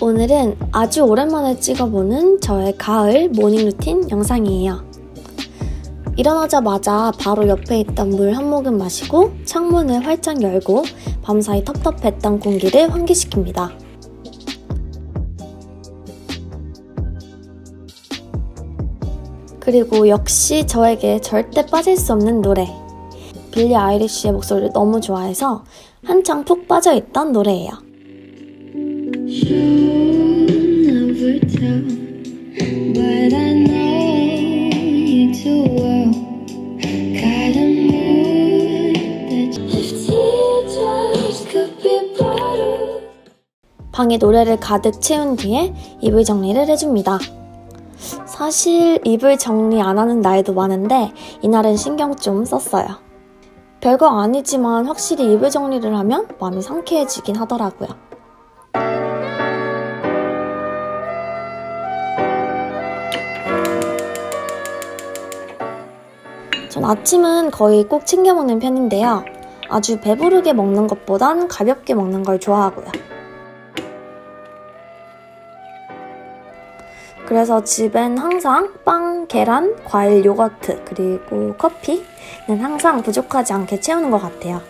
오늘은 아주 오랜만에 찍어보는 저의 가을 모닝 루틴 영상이에요. 일어나자마자 바로 옆에 있던 물 한 모금 마시고 창문을 활짝 열고 밤사이 텁텁했던 공기를 환기시킵니다. 그리고 역시 저에게 절대 빠질 수 없는 노래. 빌리 아이리쉬의 목소리를 너무 좋아해서 한창 푹 빠져있던 노래예요. 방에 노래를 가득 채운 뒤에 이불 정리를 해줍니다. 사실 이불 정리 안 하는 날도 많은데 이날은 신경 좀 썼어요. 별거 아니지만 확실히 이불 정리를 하면 마음이 상쾌해지긴 하더라고요. 전 아침은 거의 꼭 챙겨 먹는 편인데요. 아주 배부르게 먹는 것보단 가볍게 먹는 걸 좋아하고요. 그래서 집엔 항상 빵, 계란, 과일, 요거트, 그리고 커피는 항상 부족하지 않게 채우는 것 같아요.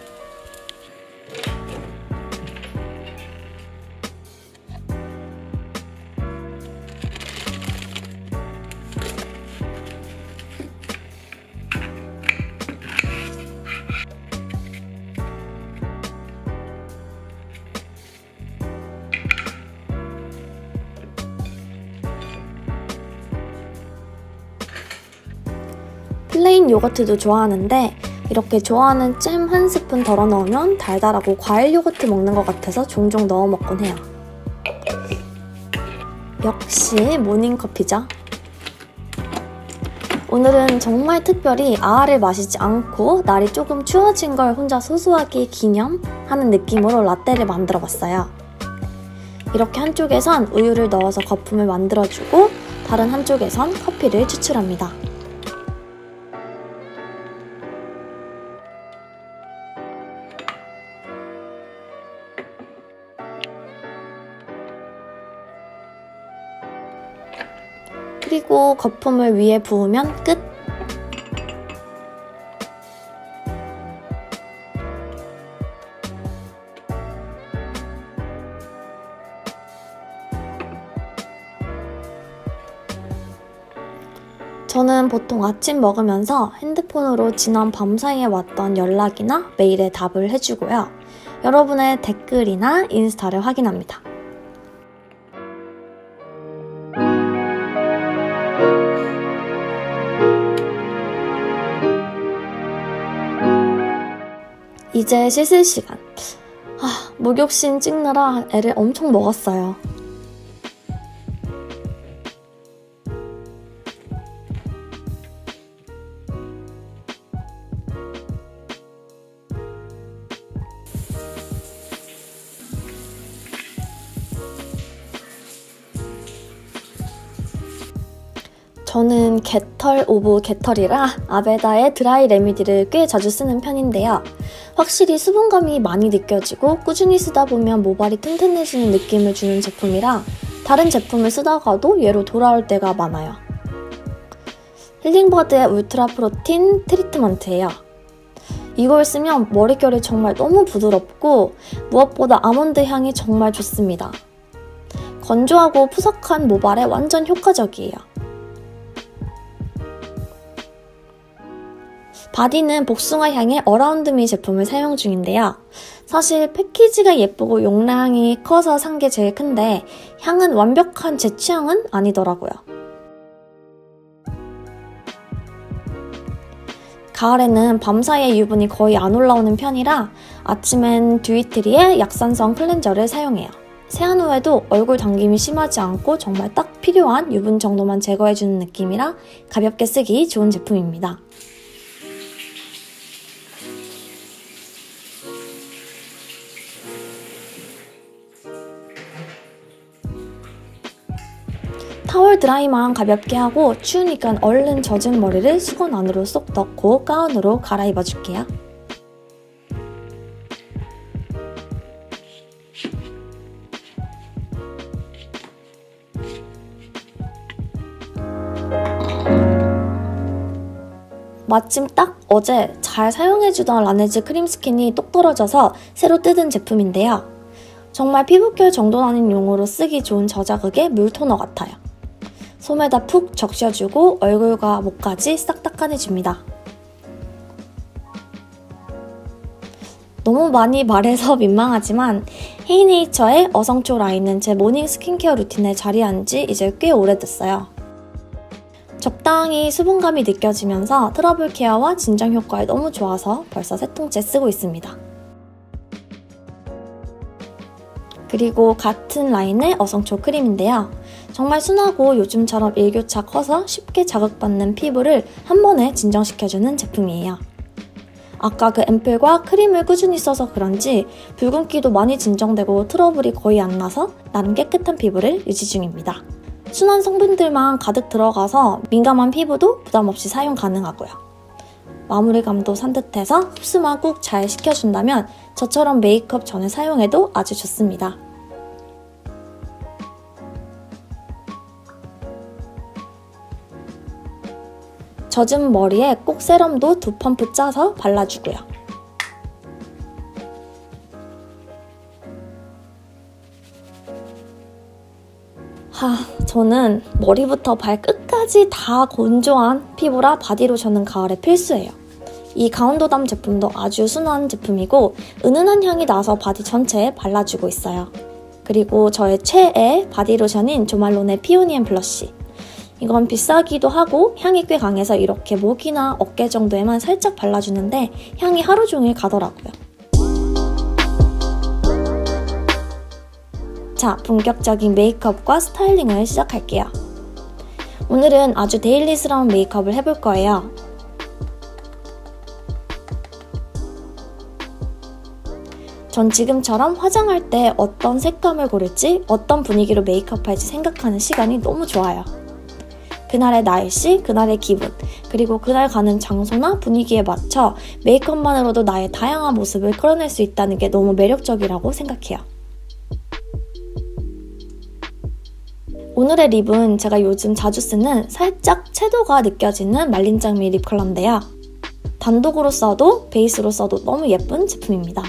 플레인 요거트도 좋아하는데 이렇게 좋아하는 잼 한 스푼 덜어 넣으면 달달하고 과일 요거트 먹는 것 같아서 종종 넣어 먹곤 해요. 역시 모닝커피죠. 오늘은 정말 특별히 아아를 마시지 않고 날이 조금 추워진 걸 혼자 소소하게 기념하는 느낌으로 라떼를 만들어 봤어요. 이렇게 한쪽에선 우유를 넣어서 거품을 만들어주고 다른 한쪽에선 커피를 추출합니다. 그리고 거품을 위에 부으면 끝! 저는 보통 아침 먹으면서 핸드폰으로 지난 밤 사이에 왔던 연락이나 메일에 답을 해주고요. 여러분의 댓글이나 인스타를 확인합니다. 이제 씻을 시간. 아, 목욕신 찍느라 애를 엄청 먹었어요. 저는 개털 of 개털이라 Aveda의 Dry Remedy를 꽤 자주 쓰는 편인데요. 확실히 수분감이 많이 느껴지고 꾸준히 쓰다 보면 모발이 튼튼해지는 느낌을 주는 제품이라 다른 제품을 쓰다가도 얘로 돌아올 때가 많아요. Healing Bird의 Ultra Protein Treatment예요. 이걸 쓰면 머릿결이 정말 너무 부드럽고 무엇보다 아몬드 향이 정말 좋습니다. 건조하고 푸석한 모발에 완전 효과적이에요. 바디는 복숭아 향의 Around Me 제품을 사용 중인데요. 사실 패키지가 예쁘고 용량이 커서 산 게 제일 큰데 향은 완벽한 제 취향은 아니더라고요. 가을에는 밤사이에 유분이 거의 안 올라오는 편이라 아침엔 듀이트리의 약산성 클렌저를 사용해요. 세안 후에도 얼굴 당김이 심하지 않고 정말 딱 필요한 유분 정도만 제거해주는 느낌이라 가볍게 쓰기 좋은 제품입니다. 타월 드라이만 가볍게 하고 추우니까 얼른 젖은 머리를 수건 안으로 쏙 넣고 가운으로 갈아입어 줄게요. 마침 딱 어제 잘 사용해주던 라네즈 Cream Skin이 똑 떨어져서 새로 뜯은 제품인데요. 정말 피부결 정돈하는 용으로 쓰기 좋은 저자극의 물 토너 같아요. 솜에다 푹 적셔주고 얼굴과 목까지 싹 닦아내줍니다. 너무 많이 말해서 민망하지만 헤이네이처의 어성초 라인은 제 morning skincare routine에 자리한 지 이제 꽤 오래됐어요. 적당히 수분감이 느껴지면서 트러블 care와 진정 효과에 너무 좋아서 벌써 세 통째 쓰고 있습니다. 그리고 같은 라인의 어성초 크림인데요. 정말 순하고 요즘처럼 일교차 커서 쉽게 자극받는 피부를 한 번에 진정시켜주는 제품이에요. 아까 그 앰플과 크림을 꾸준히 써서 그런지 붉은기도 많이 진정되고 트러블이 거의 안 나서 나름 깨끗한 피부를 유지 중입니다. 순한 성분들만 가득 들어가서 민감한 피부도 부담 없이 사용 가능하고요. 마무리감도 산뜻해서 흡수만 꾹 잘 시켜준다면 저처럼 메이크업 전에 사용해도 아주 좋습니다. 젖은 머리에 꼭 세럼도 두 펌프 짜서 발라주고요. 하, 저는 머리부터 발끝까지 다 건조한 피부라 바디로션은 가을에 필수예요. 이 가온도담 제품도 아주 순한 제품이고 은은한 향이 나서 바디 전체에 발라주고 있어요. 그리고 저의 최애 바디로션인 Jo Malone의 Peony & Blush. 이건 비싸기도 하고 향이 꽤 강해서 이렇게 목이나 어깨 정도에만 살짝 발라주는데 향이 하루 종일 가더라고요. 자, 본격적인 메이크업과 스타일링을 시작할게요. 오늘은 아주 데일리스러운 메이크업을 해볼 거예요. 전 지금처럼 화장할 때 어떤 색감을 고를지, 어떤 분위기로 메이크업 할지 생각하는 시간이 너무 좋아요. 그날의 날씨, 그날의 기분, 그리고 그날 가는 장소나 분위기에 맞춰 메이크업만으로도 나의 다양한 모습을 끌어낼 수 있다는 게 너무 매력적이라고 생각해요. 오늘의 lip은 제가 요즘 자주 쓰는 살짝 채도가 느껴지는 말린 장미 lip 컬러인데요. 단독으로 써도 베이스로 써도 너무 예쁜 제품입니다.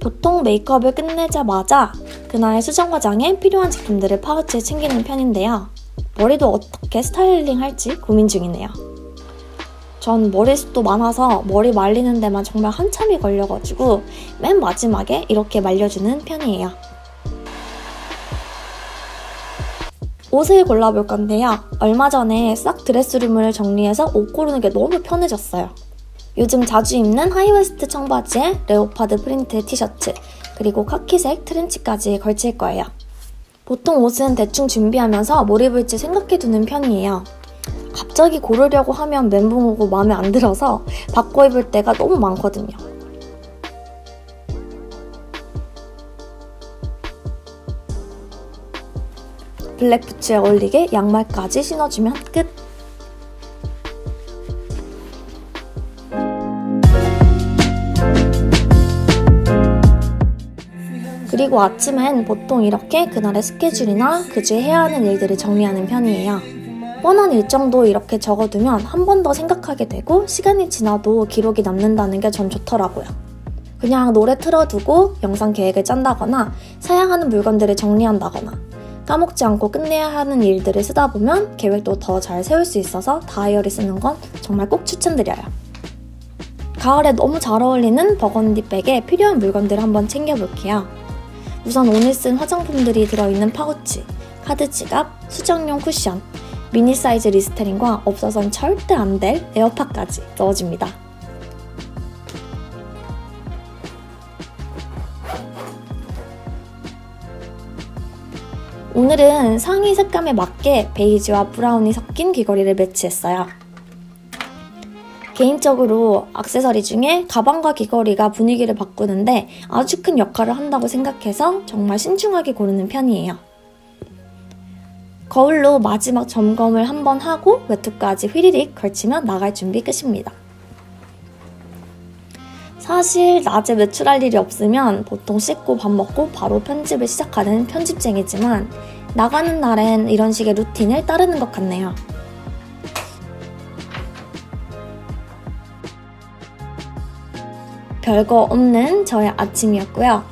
보통 메이크업을 끝내자마자 그날 수정 화장에 필요한 제품들을 파우치에 챙기는 편인데요. 머리도 어떻게 스타일링 할지 고민 중이네요. 전 머리숱도 많아서 머리 말리는 데만 정말 한참이 걸려가지고 맨 마지막에 이렇게 말려주는 편이에요. 옷을 골라볼 건데요. 얼마 전에 싹 드레스룸을 정리해서 옷 고르는 게 너무 편해졌어요. 요즘 자주 입는 high waist 청바지에 leopard print 티셔츠, 그리고 카키색 트렌치까지 걸칠 거예요. 보통 옷은 대충 준비하면서 뭘 입을지 생각해 두는 편이에요. 갑자기 고르려고 하면 멘붕 오고 마음에 안 들어서 바꿔 입을 때가 너무 많거든요. 블랙 부츠에 어울리게 양말까지 신어주면 끝! 그리고 아침엔 보통 이렇게 그날의 스케줄이나 그 주에 해야 하는 일들을 정리하는 편이에요. 뻔한 일정도 이렇게 적어두면 한 번 더 생각하게 되고 시간이 지나도 기록이 남는다는 게 전 좋더라고요. 그냥 노래 틀어두고 영상 계획을 짠다거나 사야 하는 물건들을 정리한다거나 까먹지 않고 끝내야 하는 일들을 쓰다 보면 계획도 더 잘 세울 수 있어서 다이어리 쓰는 건 정말 꼭 추천드려요. 가을에 너무 잘 어울리는 버건디 백에 필요한 물건들을 한번 챙겨볼게요. 우선 오늘 쓴 화장품들이 들어있는 파우치, 카드 지갑, 수정용 쿠션, 미니 사이즈 Listerine과 없어선 절대 안 될 AirPod까지 넣어줍니다. 오늘은 상의 색감에 맞게 베이지와 브라운이 섞인 귀걸이를 매치했어요. 개인적으로 악세서리 중에 가방과 귀걸이가 분위기를 바꾸는데 아주 큰 역할을 한다고 생각해서 정말 신중하게 고르는 편이에요. 거울로 마지막 점검을 한번 하고 외투까지 휘리릭 걸치면 나갈 준비 끝입니다. 사실 낮에 외출할 일이 없으면 보통 씻고 밥 먹고 바로 편집을 시작하는 편집쟁이지만 나가는 날엔 이런 식의 루틴을 따르는 것 같네요. 별거 없는 저의 아침이었고요.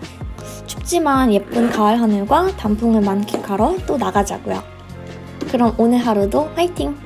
춥지만 예쁜 가을 하늘과 단풍을 만끽하러 또 나가자고요. 그럼 오늘 하루도 화이팅!